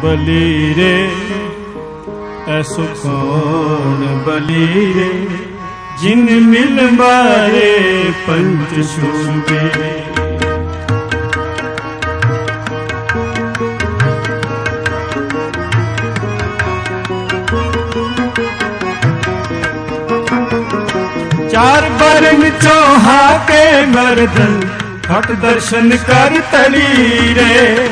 ਬਲੀ ਰੇ ਐਸੋ ਕੌਣ ਬਲੀ ਰੇ ਜਿਨ ਮਿਲ ਮਾਰੇ ਪੰਚ ਸ਼ੂਬੇ ਚਾਰ ਬਰਨ ਚੋਹਾ ਕੇ ਮਰਦਨ ਹਟ ਦਰਸ਼ਨ ਕਰ ਤਲੀ ਰੇ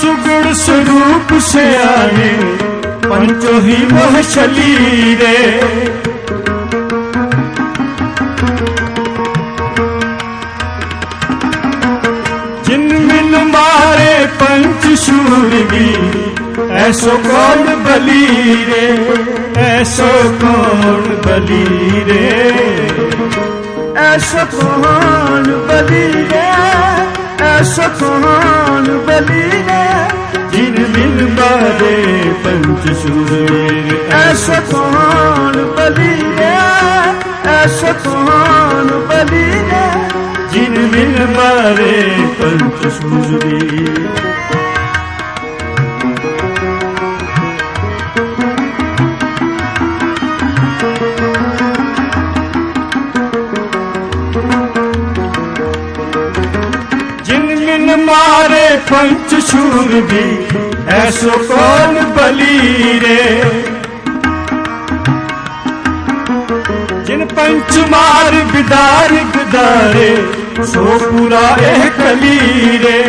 सुगुण स्वरूप से आए पंचो ही वह शलीरे जिनमिन मारे पंच शूरगी ऐसो कौन बलीरे ऐसो कौन बलीरे ऐसो कौन बलीरे ऐसो कौन ऐसो कौन बली रे ऐसो कौन बली रे जिन बिन बारे पंच सूरवीर मारे पंच शूर भी ऐसो कौन बली रे? जिन पंच मार बिदार बिदारे, सो पूरा एह कली रे।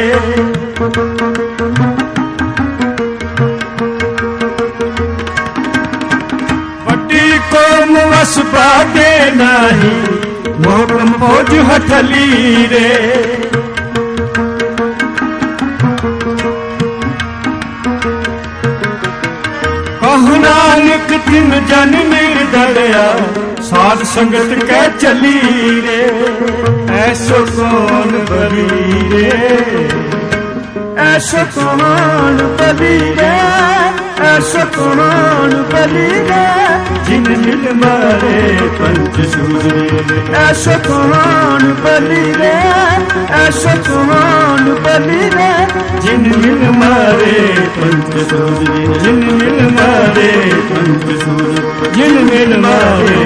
वड्डी कौम वस बागे नाही मोकम फौज हठली रे। ਨਾਨਕ ਤਿਨ ਜਨ ਨਿਰਦੜਿਆ ਸਾਧ ਸੰਗਤ ਕਹਿ ਚੱਲੀ ਰੇ ਐਸੋ ਕੌਣ ਬਲੀ ਰੇ ਐਸੋ ਕੌਣ ਬਲੀ ਰੇ ਐਸੋ ਕੌਣ ਬਲੀ ਰੇ ਜਿਨ ਮਿਲ ਮਾਰੇ ਪੰਚ ਸੂਰੇ ਐਸੋ ਕੌਣ ਬਲੀ ਰੇ ਐਸੋ ਕੌਣ ਬਲੀ ਰੇ ਜਿਨ ਮਿਲ ਮਾਰੇ ਪੰਚ ਸੂਰੇ ਜਿਨ ਮਿਲ मारे संत सुर जिन मिल मारे